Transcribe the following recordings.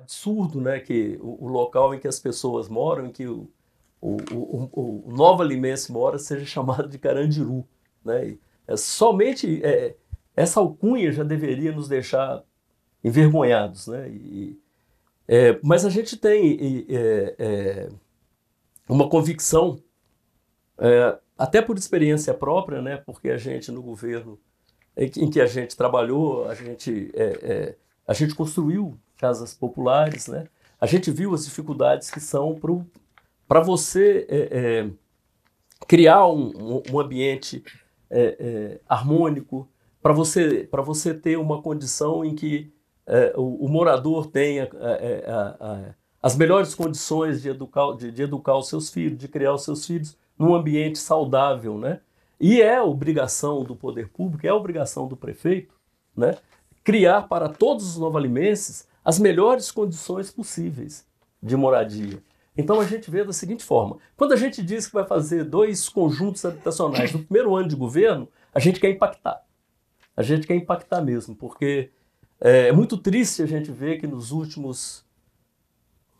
absurdo, né, que o, o, local em que as pessoas moram, em que o, o, o, o Nova Limense mora, seja chamado de Carandiru, né? É, somente é, essa alcunha já deveria nos deixar envergonhados, né? E, é, mas a gente tem é, é, uma convicção, é, até por experiência própria, né? Porque a gente no governo em que a gente trabalhou, a gente a gente construiu casas populares, né? A gente viu as dificuldades que são para você é, é, criar um, um ambiente é, é harmônico, para você, você ter uma condição em que é, o, o, morador tenha é, as melhores condições de educar, de, de educar os seus filhos, de criar os seus filhos num ambiente saudável, né? E é obrigação do poder público, é obrigação do prefeito, né? Criar para todos os novalimenses as melhores condições possíveis de moradia. Então a gente vê da seguinte forma: quando a gente diz que vai fazer dois conjuntos habitacionais no primeiro ano de governo, a gente quer impactar. A gente quer impactar mesmo, porque é, é muito triste a gente ver que nos últimos,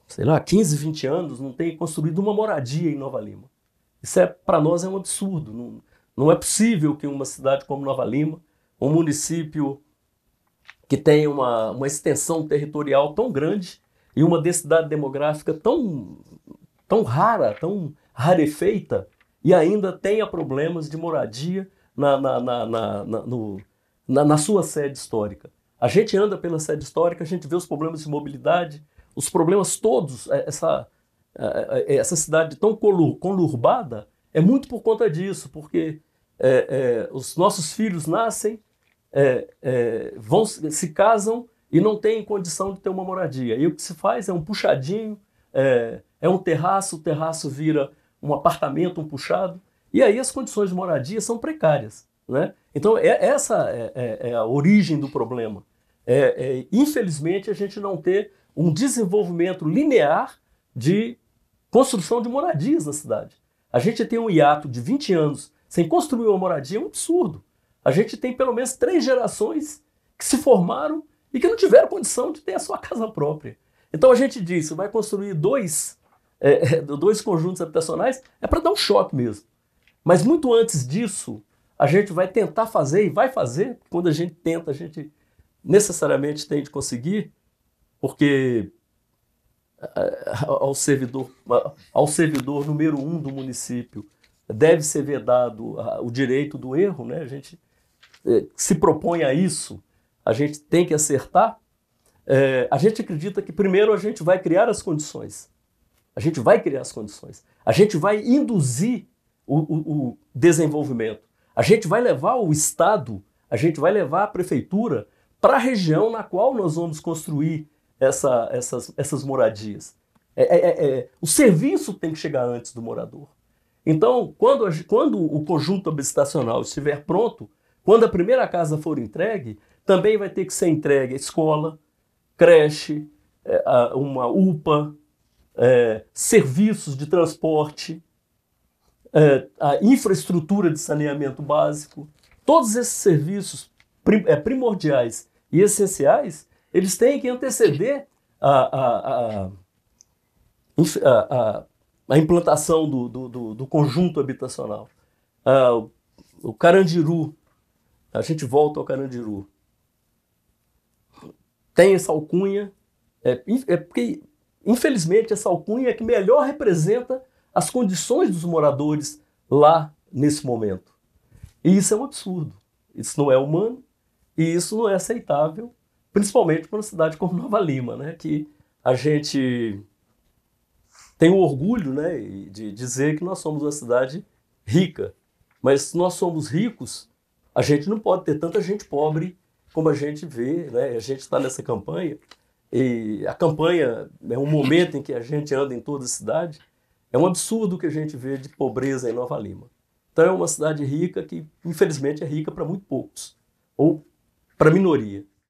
sei lá, 15, 20 anos não tem construído uma moradia em Nova Lima. Isso é para nós é um absurdo. Não, não é possível que uma cidade como Nova Lima, um município que tem uma, uma extensão territorial tão grande e uma densidade demográfica tão, tão rara, tão rarefeita, e ainda tenha problemas de moradia na, na, na, na, no, na, na sua sede histórica. A gente anda pela sede histórica, a gente vê os problemas de mobilidade, os problemas todos, é, essa, é, é, essa cidade tão conurbada, é muito por conta disso, porque é, é, os nossos filhos nascem é, é, vão, se casam e não têm condição de ter uma moradia. E o que se faz é um puxadinho, é, é um terraço, o terraço vira um apartamento, um puxado, e aí as condições de moradia são precárias. Né? Então, é, essa é, é, é a origem do problema. Infelizmente, a gente não ter um desenvolvimento linear de construção de moradias na cidade. A gente tem um hiato de 20 anos sem construir uma moradia, é um absurdo. A gente tem pelo menos três gerações que se formaram e que não tiveram condição de ter a sua casa própria. Então a gente diz, vai construir dois, é, é dois conjuntos habitacionais, é para dar um choque mesmo. Mas muito antes disso, a gente vai tentar fazer e vai fazer, quando a gente tenta, a gente necessariamente tem de conseguir, porque ao servidor, ao servidor número um do município deve ser vedado o direito do erro, né? A gente é, se propõe a isso, a gente tem que acertar. É, a gente acredita que primeiro a gente vai criar as condições. A gente vai criar as condições. A gente vai induzir o, o, o desenvolvimento. A gente vai levar o Estado, a gente vai levar a prefeitura para a região na qual nós vamos construir essa, essas, essas moradias. É, é, é, é, o serviço tem que chegar antes do morador. Então, quando, quando o conjunto habitacional estiver pronto, quando a primeira casa for entregue, também vai ter que ser entregue a escola, creche, é, uma UPA, é, serviços de transporte, é, a infraestrutura de saneamento básico. Todos esses serviços é, primordiais e essenciais, eles têm que anteceder a, a, a, a, implantação do, do, do, do, conjunto habitacional. Ah, o Carandiru a gente volta ao Carandiru. Tem essa alcunha, é, é porque, infelizmente, essa alcunha é que melhor representa as condições dos moradores lá nesse momento. E isso é um absurdo. Isso não é humano e isso não é aceitável, principalmente para uma cidade como Nova Lima, né? que a gente tem o orgulho né, de dizer que nós somos uma cidade rica. Mas nós somos ricos, a gente não pode ter tanta gente pobre como a gente vê, né? A gente está nessa campanha e a campanha é um momento em que a gente anda em toda a cidade. É um absurdo que a gente vê de pobreza em Nova Lima. Então é uma cidade rica que, infelizmente, é rica para muito poucos ou para minoria.